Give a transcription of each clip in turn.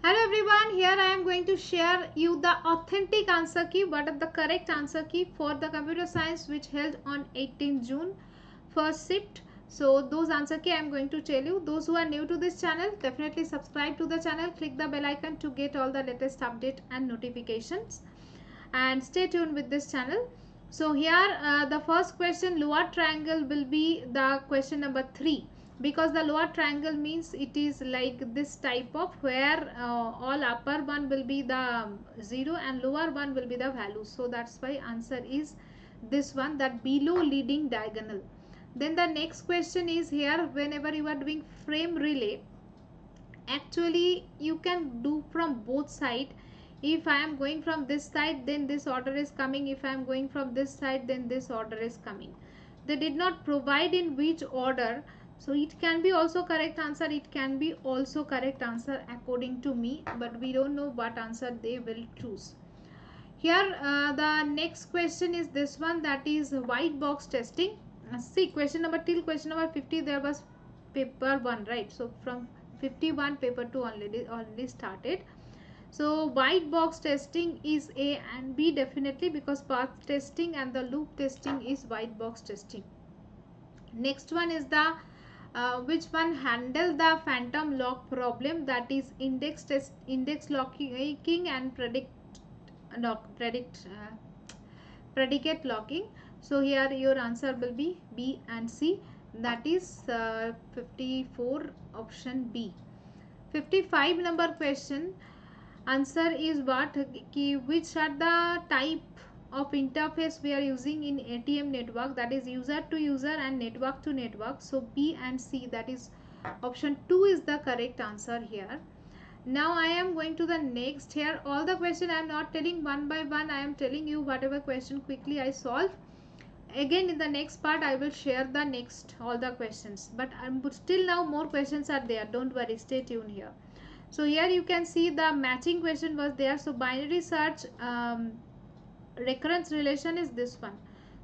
Hello everyone, here I am going to share you the authentic answer key, is the correct answer key for the computer science which held on 18 June first shift. So those answer key I am going to tell you. Those who are new to this channel, definitely subscribe to the channel, click the bell icon to get all the latest update and notifications and stay tuned with this channel. So here uh, the first question lower triangle will be the question number 3 because the lower triangle means it is like this type of where uh, all upper one will be the um, 0 and lower one will be the value. So that's why answer is this one that below leading diagonal. Then the next question is here whenever you are doing frame relay actually you can do from both side if I am going from this side then this order is coming if I am going from this side then this order is coming they did not provide in which order so it can be also correct answer. It can be also correct answer according to me but we don't know what answer they will choose. Here uh, the next question is this one that is white box testing. Uh, see question number till question number 50 there was paper 1 right? So from 51 paper 2 already already started. So white box testing is A and B definitely because path testing and the loop testing is white box testing. Next one is the uh, which one handle the phantom lock problem that is index test index locking and predict lock predict uh, predicate locking. So here your answer will be B and C that is uh, 54 option B. 55 number question answer is what which are the type of interface we are using in ATM network that is user to user and network to network. So B and C that is option 2 is the correct answer here. Now I am going to the next here. All the question I am not telling one by one. I am telling you whatever question quickly I solve. Again in the next part I will share the next all the questions. But I'm still now more questions are there. Don't worry. Stay tuned here. So here you can see the matching question was there. So binary search um, recurrence relation is this one.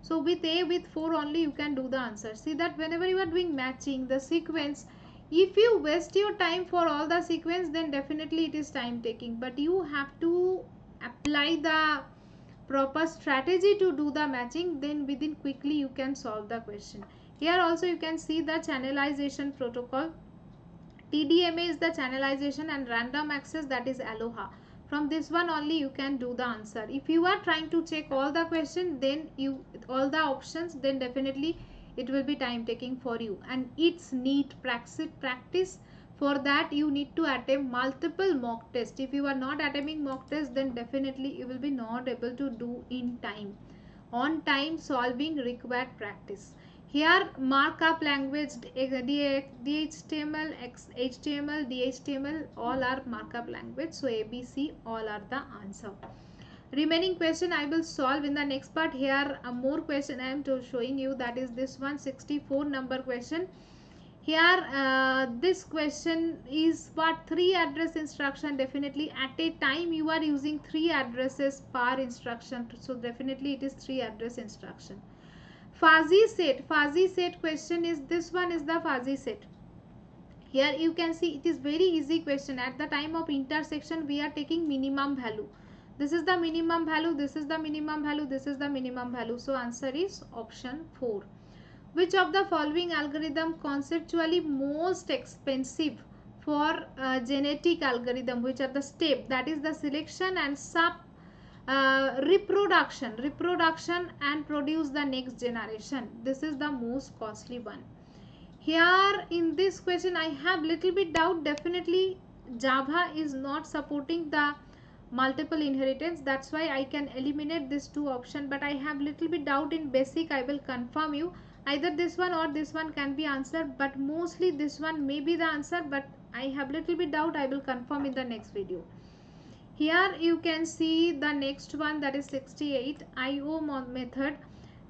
So with a with 4 only you can do the answer. See that whenever you are doing matching the sequence if you waste your time for all the sequence then definitely it is time taking. But you have to apply the proper strategy to do the matching then within quickly you can solve the question. Here also you can see the channelization protocol. TDMA is the channelization and random access that is Aloha. From this one only you can do the answer. If you are trying to check all the question then you all the options then definitely it will be time taking for you. And it's need practice practice. For that you need to attempt multiple mock test if you are not attempting mock test then definitely you will be not able to do in time. On time solving required practice here markup language DHTML, HTML, DHTML all are markup language. So ABC all are the answer. Remaining question I will solve in the next part. Here a more question I am showing you that is this 164 number question. Here uh, this question is what three address instruction definitely at a time you are using three addresses per instruction. So definitely it is three address instruction fuzzy set. Fuzzy set question is this one is the fuzzy set. Here you can see it is very easy question. At the time of intersection we are taking minimum value. This is the minimum value this is the minimum value this is the minimum value. So answer is option 4 which of the following algorithm conceptually most expensive for uh, genetic algorithm? Which are the step? That is the selection and sub uh, reproduction. Reproduction and produce the next generation. This is the most costly one. Here in this question i have little bit doubt. Definitely java is not supporting the multiple inheritance. That's why i can eliminate this two option. But i have little bit doubt in basic. I will confirm you. Either this one or this one can be answered. But mostly this one may be the answer. But i have little bit doubt. I will confirm in the next video here you can see the next one that is 68 IO method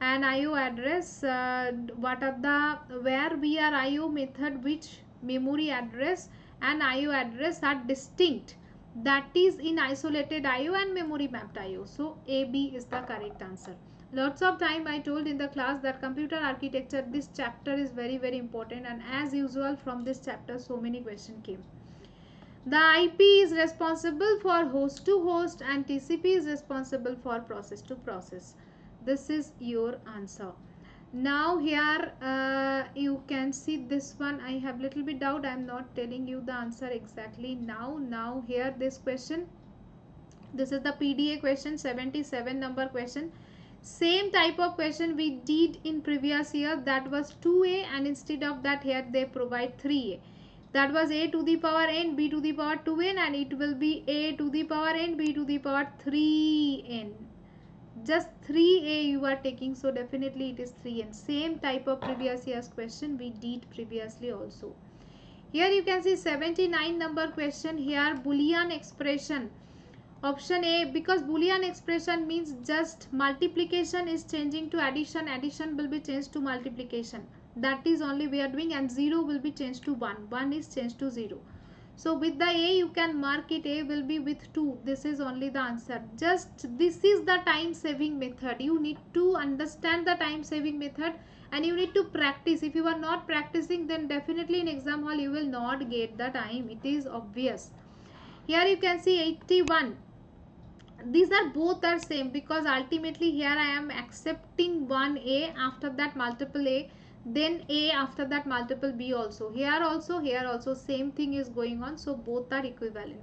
and IO address. Uh, what are the where we are IO method which memory address and IO address are distinct. That is in isolated IO and memory mapped IO so AB is the correct answer. Lots of time I told in the class that computer architecture this chapter is very very important and as usual from this chapter so many questions came the ip is responsible for host to host and tcp is responsible for process to process. This is your answer. Now here uh, you can see this one. I have little bit doubt. I am not telling you the answer exactly now. Now here this question. This is the pda question 77 number question. Same type of question we did in previous year. That was 2a and instead of that here they provide 3a that was a to the power n b to the power 2n and it will be a to the power n b to the power 3n just 3a you are taking so definitely it is 3n same type of previous year's question we did previously also. Here you can see 79 number question here boolean expression. Option a because boolean expression means just multiplication is changing to addition addition will be changed to multiplication that is only we are doing and 0 will be changed to 1 1 is changed to 0 so with the A you can mark it A will be with 2. This is only the answer. Just this is the time saving method. You need to understand the time saving method and you need to practice. If you are not practicing then definitely in exam hall you will not get the time. It is obvious. Here you can see 81. These are both are same because ultimately here I am accepting one A after that multiple A then a after that multiple b also. Here also here also same thing is going on. So both are equivalent.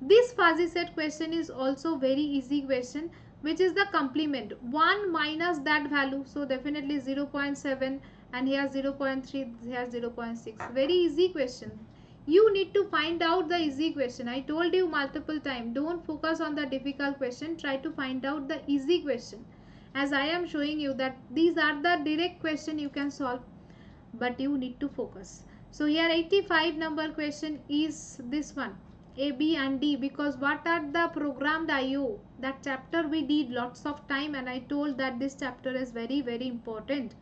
This fuzzy set question is also very easy question which is the complement. 1 minus that value. So definitely 0 0.7 and here 0 0.3 here 0 0.6 very easy question. You need to find out the easy question. I told you multiple time. Don't focus on the difficult question. Try to find out the easy question as I am showing you that these are the direct question you can solve but you need to focus. So here 85 number question is this one A, B and D because what are the programmed IO that chapter we did lots of time and I told that this chapter is very very important.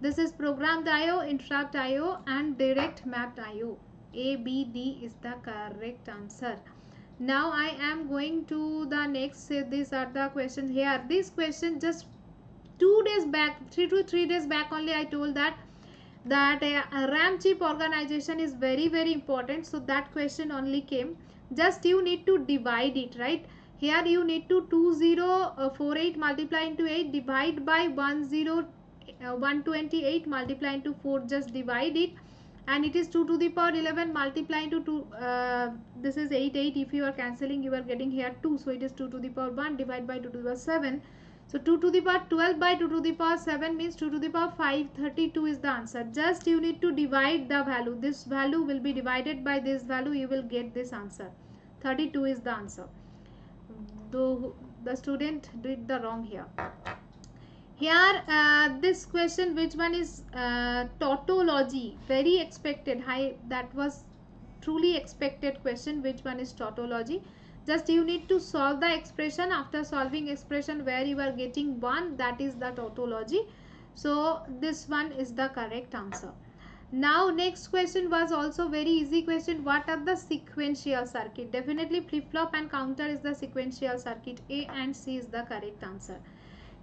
This is programmed IO, interrupt IO and direct mapped IO. A, B, D is the correct answer now i am going to the next say these are the questions here. This question just two days back three to three days back only i told that that a ram chip organization is very very important. So that question only came. Just you need to divide it right? Here you need to 2048 multiply into 8 divide by 10 uh, 128 multiply into 4 just divide it and it is 2 to the power 11 multiply to 2 uh, this is 8 8 if you are cancelling you are getting here 2 so it is 2 to the power 1 divided by 2 to the power 7 so 2 to the power 12 by 2 to the power 7 means 2 to the power 532 is the answer. Just you need to divide the value. This value will be divided by this value. You will get this answer. 32 is the answer. Though the student did the wrong here here uh, this question which one is uh, tautology? Very expected high that was truly expected question which one is tautology? Just you need to solve the expression. After solving expression where you are getting one that is the tautology. So this one is the correct answer. Now next question was also very easy question. What are the sequential circuit? Definitely flip-flop and counter is the sequential circuit. A and c is the correct answer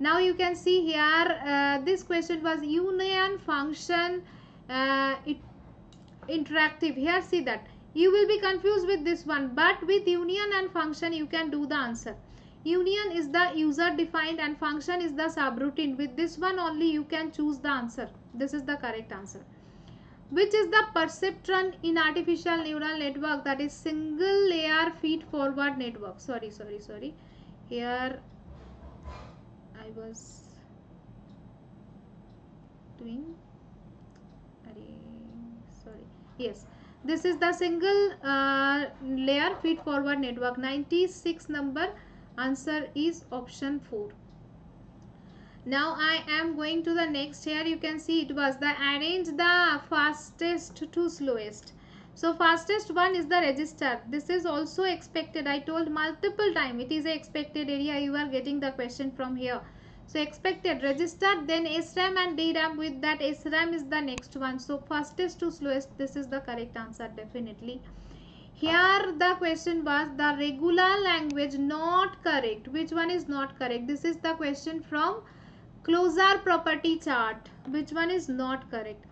now you can see here uh, this question was union function uh, it, interactive. Here see that. You will be confused with this one but with union and function you can do the answer. Union is the user defined and function is the subroutine. With this one only you can choose the answer. This is the correct answer. Which is the perceptron in artificial neural network? That is single layer feed forward network. Sorry sorry sorry. Here was doing sorry. Yes. This is the single uh, layer feed forward network. 96 number answer is option 4 now I am going to the next here. You can see it was the arrange the fastest to slowest. So fastest one is the register. This is also expected. I told multiple time. It is a expected area. You are getting the question from here so expected register then SRAM and DRAM with that SRAM is the next one. So fastest to slowest this is the correct answer definitely. Here the question was the regular language not correct. Which one is not correct? This is the question from closure property chart. Which one is not correct?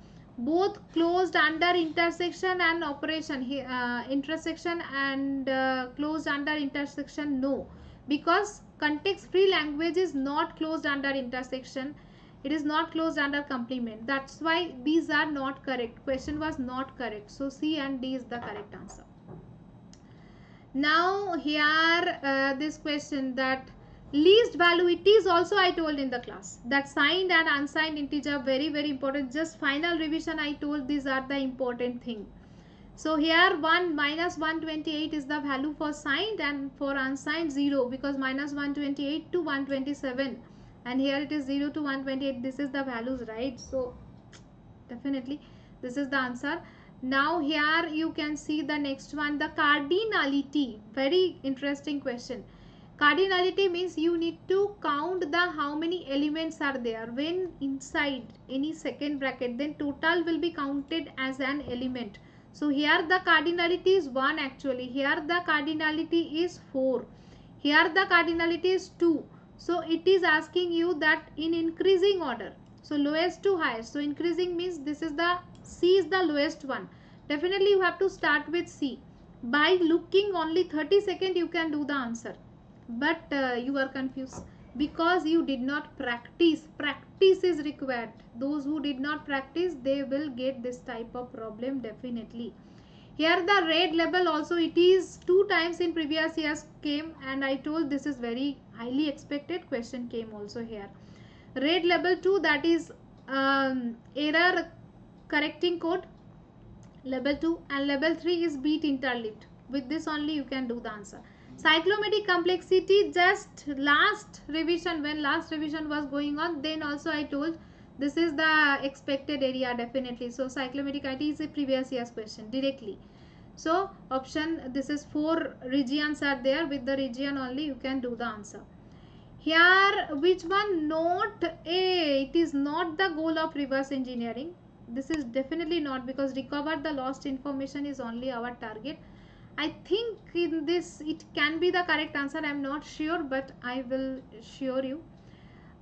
both closed under intersection and operation uh, intersection and uh, closed under intersection no because context free language is not closed under intersection. It is not closed under complement. That's why these are not correct. Question was not correct. So c and d is the correct answer. Now here uh, this question that least value it is also i told in the class. That signed and unsigned integer very very important. Just final revision i told these are the important thing so here 1 minus 128 is the value for signed and for unsigned 0 because minus 128 to 127 and here it is 0 to 128 this is the values right? So definitely this is the answer. Now here you can see the next one the cardinality. Very interesting question. Cardinality means you need to count the how many elements are there. When inside any second bracket then total will be counted as an element so here the cardinality is 1 actually. Here the cardinality is 4 here the cardinality is 2 so it is asking you that in increasing order so lowest to highest. So increasing means this is the c is the lowest one. Definitely you have to start with c. By looking only 30 second you can do the answer. But uh, you are confused because you did not practice practice is required. Those who did not practice they will get this type of problem definitely. Here the RAID level also it is two times in previous years came and i told this is very highly expected question came also here. RAID level 2 that is um, error correcting code. Level 2 and level 3 is bit interleaved with this only you can do the answer cyclomatic complexity just last revision when last revision was going on then also i told this is the expected area definitely. So cyclomatic it is a previous year's question directly. So option this is four regions are there. With the region only you can do the answer. Here which one? Not a it is not the goal of reverse engineering. This is definitely not because recover the lost information is only our target I think in this it can be the correct answer. I am not sure but I will show you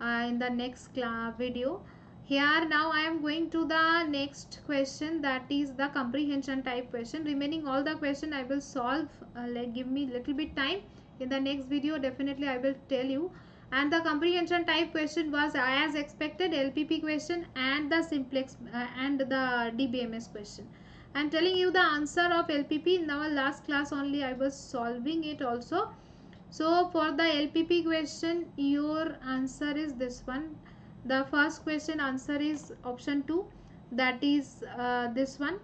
uh, in the next video. Here now I am going to the next question that is the comprehension type question. Remaining all the question I will solve. Uh, like give me little bit time. In the next video definitely I will tell you. And the comprehension type question was as expected LPP question and the simplex uh, and the DBMS question. I'm telling you the answer of LPP in our last class only I was solving it also. So for the LPP question your answer is this one. The first question answer is option 2 that is uh, this one.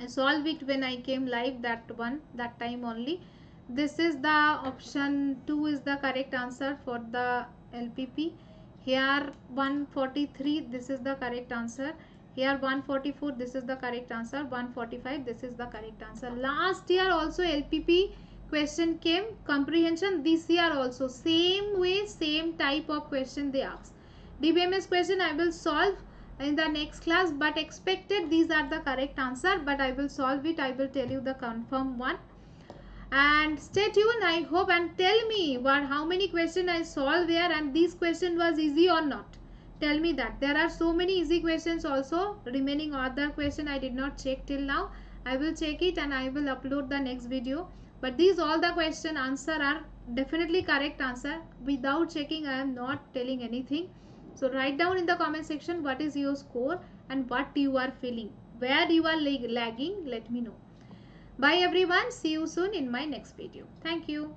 I solved it when I came live that one that time only. This is the option 2 is the correct answer for the LPP. Here 143 this is the correct answer here 144 this is the correct answer. 145 this is the correct answer. Last year also lpp question came. Comprehension this year also same way same type of question they ask dbms question i will solve in the next class but expected these are the correct answer but i will solve it. I will tell you the confirm one. And stay tuned i hope and tell me what how many question i solved there and this question was easy or not tell me that. There are so many easy questions also remaining other question i did not check till now. I will check it and i will upload the next video. But these all the question answer are definitely correct answer. Without checking i am not telling anything. So write down in the comment section what is your score and what you are feeling. Where you are lagging let me know. Bye everyone. See you soon in my next video. Thank you